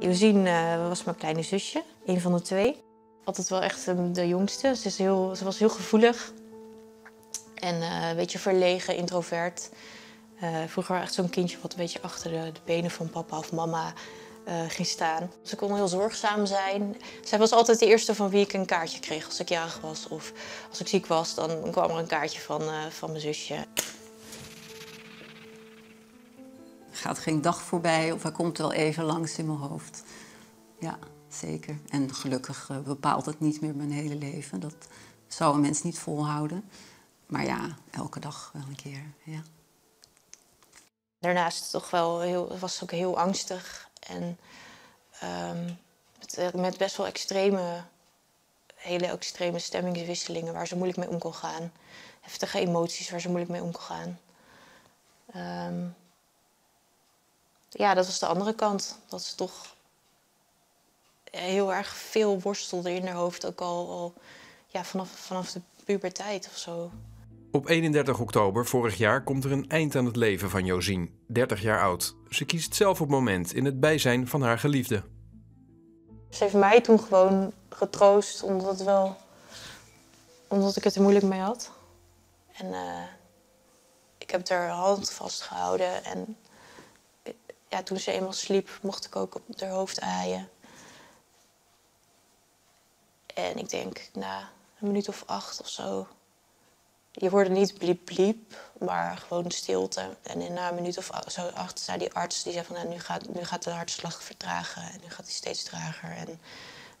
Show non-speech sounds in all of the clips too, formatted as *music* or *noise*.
Josien uh, was mijn kleine zusje, een van de twee. Altijd wel echt uh, de jongste. Ze, is heel, ze was heel gevoelig. En uh, een beetje verlegen, introvert. vroeger echt zo'n kindje wat een beetje achter de, de benen van papa of mama ging staan. Ze kon heel zorgzaam zijn. Zij was altijd de eerste van wie ik een kaartje kreeg als ik jarig was. Of als ik ziek was, dan kwam er een kaartje van, van mijn zusje. Gaat geen dag voorbij of hij komt wel even langs in mijn hoofd. Ja, zeker. En gelukkig uh, bepaalt het niet meer mijn hele leven. Dat zou een mens niet volhouden. Maar ja, elke dag wel een keer, ja. Daarnaast toch wel heel, was het ook heel angstig. En met, eh, met, best wel extreme, hele extreme stemmingswisselingen waar ze moeilijk mee om kon gaan. Heftige emoties waar ze moeilijk mee om kon gaan. Um, ja, dat was de andere kant. Dat ze toch heel erg veel worstelde in haar hoofd. Ook al, al ja, vanaf, vanaf de puberteit of zo. Op 31 oktober vorig jaar komt er een eind aan het leven van Josien, 30 jaar oud. Ze kiest zelf op moment in het bijzijn van haar geliefde. Ze heeft mij toen gewoon getroost, omdat, het wel, omdat ik het er moeilijk mee had. En uh, ik heb haar hand vastgehouden en ja, toen ze eenmaal sliep, mocht ik ook op haar hoofd aaien. En ik denk, na een minuut of acht of zo. Je hoorde niet bliep bliep, maar gewoon stilte. En na een minuut of zo acht zei die arts, die zei van nou, nu, gaat, nu gaat de hartslag vertragen. En nu gaat hij steeds trager. En nu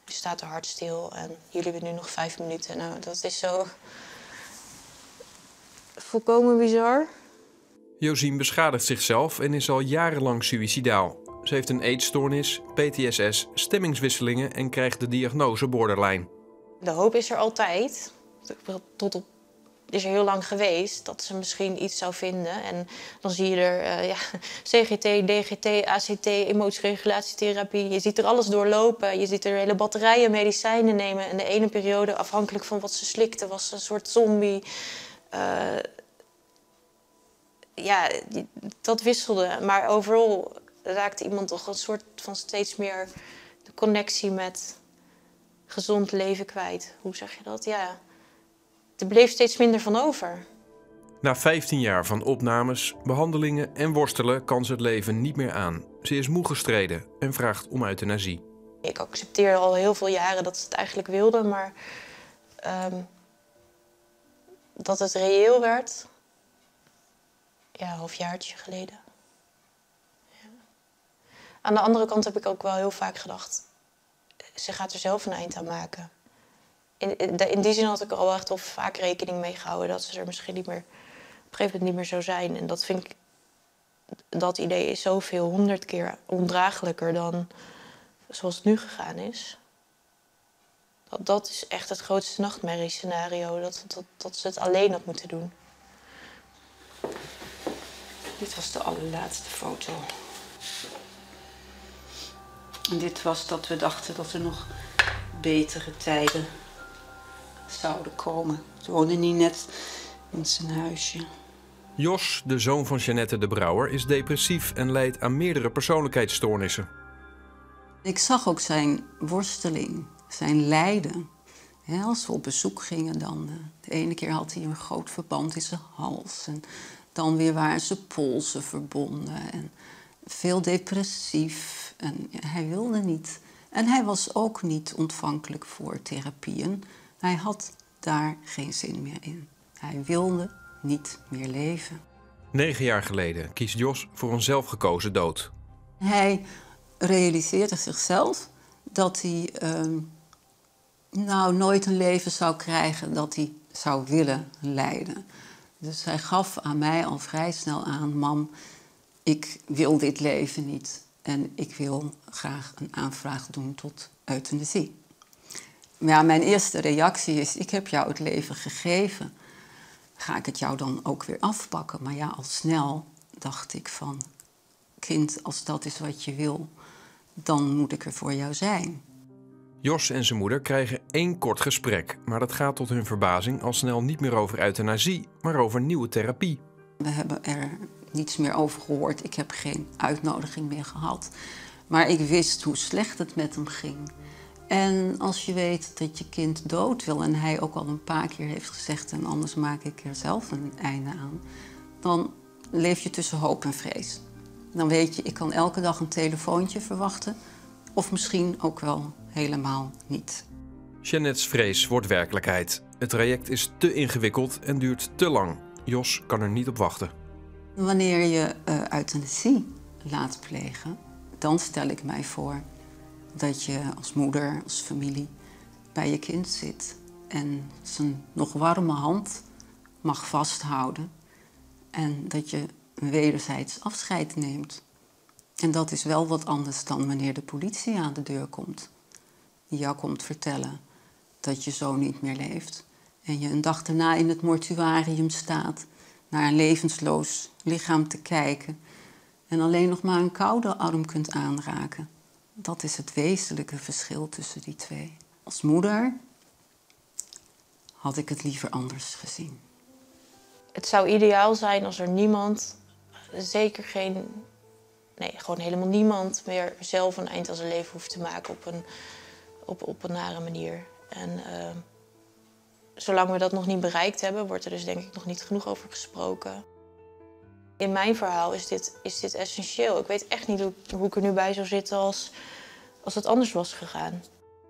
staat de hart stil. En jullie hebben nu nog vijf minuten. Nou, dat is zo volkomen bizar. Josien beschadigt zichzelf en is al jarenlang suïcidaal. Ze heeft een eetstoornis, PTSS, stemmingswisselingen en krijgt de diagnose borderline. De hoop is er altijd. Tot op is er heel lang geweest dat ze misschien iets zou vinden. En dan zie je er uh, ja, *laughs* CGT, DGT, ACT, emotieregulatietherapie. Je ziet er alles doorlopen. Je ziet er hele batterijen medicijnen nemen. En de ene periode, afhankelijk van wat ze slikte, was ze een soort zombie. Uh, ja, dat wisselde. Maar overal raakte iemand toch een soort van steeds meer de connectie met gezond leven kwijt. Hoe zeg je dat? Ja, er bleef steeds minder van over. Na 15 jaar van opnames, behandelingen en worstelen kan ze het leven niet meer aan. Ze is moe gestreden en vraagt om euthanasie. Ik accepteer al heel veel jaren dat ze het eigenlijk wilde, maar um, dat het reëel werd, ja, halfjaartje geleden. Ja. Aan de andere kant heb ik ook wel heel vaak gedacht, ze gaat er zelf een eind aan maken. In, in, die zin had ik er al echt wel vaak rekening mee gehouden dat ze er misschien niet meer, op een gegeven moment niet meer zou zijn. En dat vind ik, dat idee is zoveel, honderd keer ondraaglijker dan zoals het nu gegaan is. Dat, dat is echt het grootste nachtmerriescenario, dat, dat, dat ze het alleen had moeten doen. Dit was de allerlaatste foto. En dit was dat we dachten dat er nog betere tijden zouden komen. Toen woonde hij net in zijn huisje. Jos, de zoon van Jeannette de Brouwer, is depressief en lijdt aan meerdere persoonlijkheidsstoornissen. Ik zag ook zijn worsteling, zijn lijden. als we op bezoek gingen dan, eh, de ene keer had hij een groot verband in zijn hals. En dan weer waren ze polsen verbonden en veel depressief. En hij wilde niet. En hij was ook niet ontvankelijk voor therapieën. Hij had daar geen zin meer in. Hij wilde niet meer leven. Negen jaar geleden kiest Jos voor een zelfgekozen dood. Hij realiseerde zichzelf dat hij uh, nou nooit een leven zou krijgen dat hij zou willen leiden. Dus hij gaf aan mij al vrij snel aan: Mam, ik wil dit leven niet. En ik wil graag een aanvraag doen tot euthanasie. Maar ja, mijn eerste reactie is: Ik heb jou het leven gegeven. Ga ik het jou dan ook weer afpakken? Maar ja, al snel dacht ik van: Kind, als dat is wat je wil, dan moet ik er voor jou zijn. Jos en zijn moeder krijgen één kort gesprek, maar dat gaat tot hun verbazing al snel niet meer over euthanasie, maar over nieuwe therapie. We hebben er niets meer over gehoord. Ik heb geen uitnodiging meer gehad. Maar ik wist hoe slecht het met hem ging. En als je weet dat je kind dood wil en hij ook al een paar keer heeft gezegd en anders maak ik er zelf een einde aan, dan leef je tussen hoop en vrees. Dan weet je, ik kan elke dag een telefoontje verwachten of misschien ook wel helemaal niet. Jeannette's vrees wordt werkelijkheid. Het traject is te ingewikkeld en duurt te lang. Jos kan er niet op wachten. Wanneer je uh, euthanasie laat plegen, dan stel ik mij voor dat je als moeder, als familie bij je kind zit en zijn nog warme hand mag vasthouden en dat je wederzijds afscheid neemt. En dat is wel wat anders dan wanneer de politie aan de deur komt, die jou komt vertellen dat je zo niet meer leeft en je een dag daarna in het mortuarium staat naar een levensloos lichaam te kijken en alleen nog maar een koude arm kunt aanraken. Dat is het wezenlijke verschil tussen die twee. Als moeder had ik het liever anders gezien. Het zou ideaal zijn als er niemand, zeker geen, nee, gewoon helemaal niemand meer zelf een eind aan zijn leven hoeft te maken op een, op, op een nare manier. En uh, zolang we dat nog niet bereikt hebben, wordt er dus denk ik nog niet genoeg over gesproken. In mijn verhaal is dit, is dit essentieel. Ik weet echt niet hoe, hoe ik er nu bij zou zitten als, als het anders was gegaan.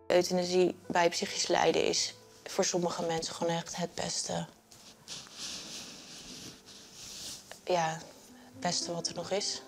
Euthanasie bij psychisch lijden is voor sommige mensen gewoon echt het beste. Ja, het beste wat er nog is.